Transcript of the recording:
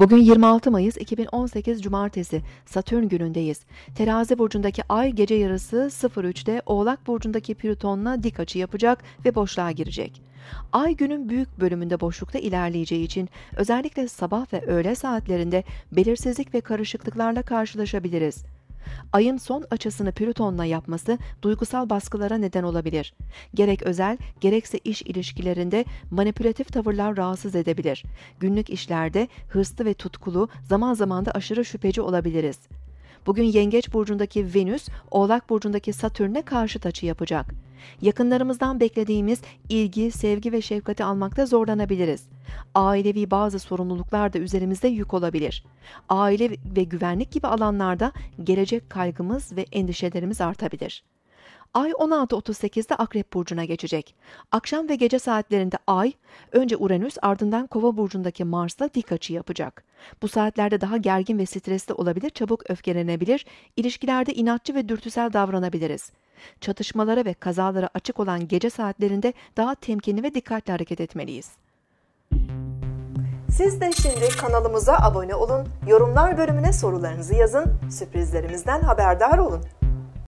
Bugün 26 Mayıs 2018 Cumartesi Satürn günündeyiz. Terazi burcundaki ay gece yarısı 03'te Oğlak burcundaki Plüton'la dik açı yapacak ve boşluğa girecek. Ay günün büyük bölümünde boşlukta ilerleyeceği için özellikle sabah ve öğle saatlerinde belirsizlik ve karışıklıklarla karşılaşabiliriz. Ayın son açısını Plüton'la yapması duygusal baskılara neden olabilir. Gerek özel, gerekse iş ilişkilerinde manipülatif tavırlar rahatsız edebilir. Günlük işlerde hırslı ve tutkulu, zaman zaman da aşırı şüpheci olabiliriz. Bugün Yengeç burcundaki Venüs, Oğlak burcundaki Satürn'e karşıt açı yapacak. Yakınlarımızdan beklediğimiz ilgi, sevgi ve şefkati almakta zorlanabiliriz. Ailevi bazı sorumluluklar da üzerimizde yük olabilir. Aile ve güvenlik gibi alanlarda gelecek kaygımız ve endişelerimiz artabilir. Ay 16.38'de Akrep Burcu'na geçecek. Akşam ve gece saatlerinde Ay, önce Uranüs ardından Kova Burcu'ndaki Mars'la dik açı yapacak. Bu saatlerde daha gergin ve stresli olabilir, çabuk öfkelenebilir, ilişkilerde inatçı ve dürtüsel davranabiliriz. Çatışmalara ve kazalara açık olan gece saatlerinde daha temkinli ve dikkatli hareket etmeliyiz. Siz de şimdi kanalımıza abone olun, yorumlar bölümüne sorularınızı yazın, sürprizlerimizden haberdar olun.